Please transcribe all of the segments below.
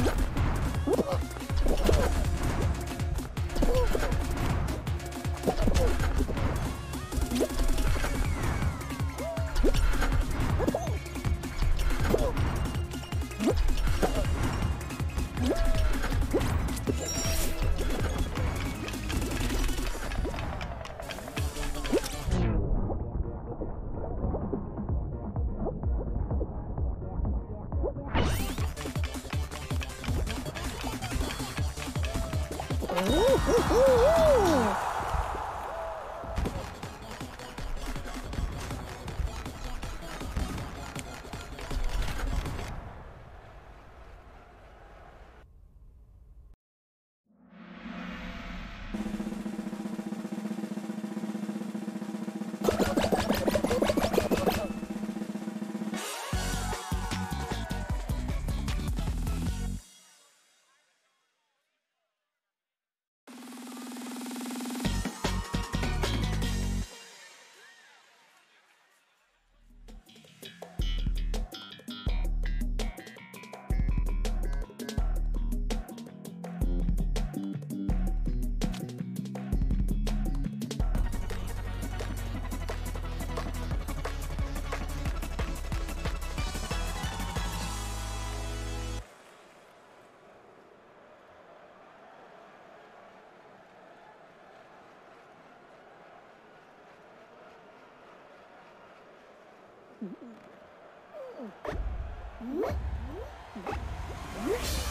Yeah. おおおおおお Mm-hmm.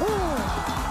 哦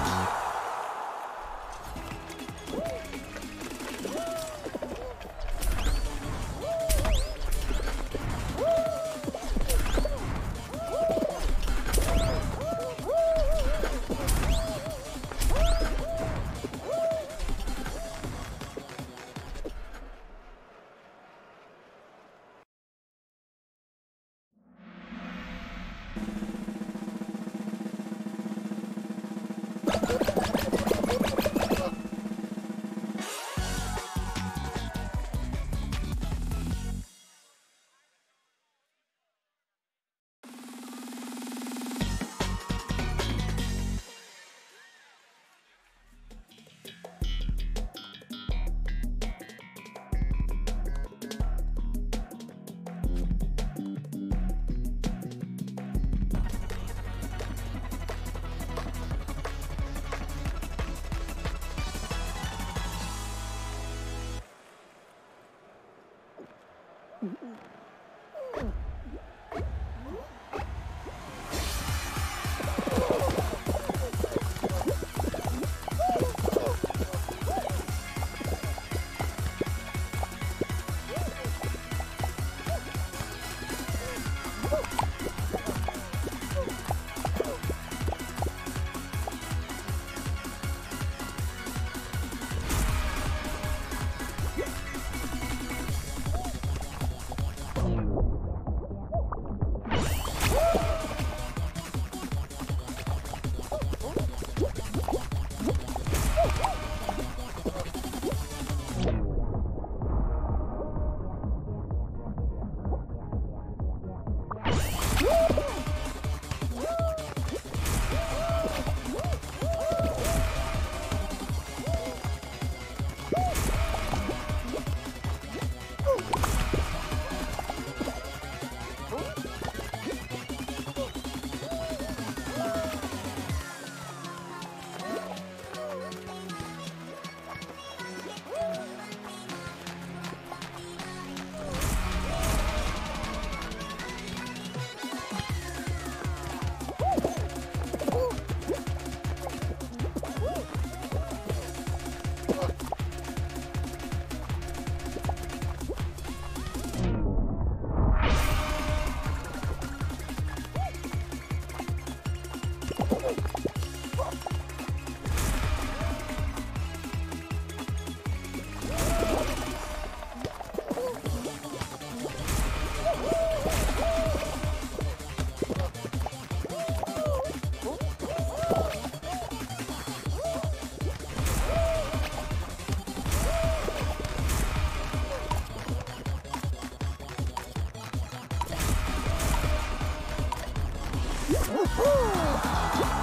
Oh, Ooh.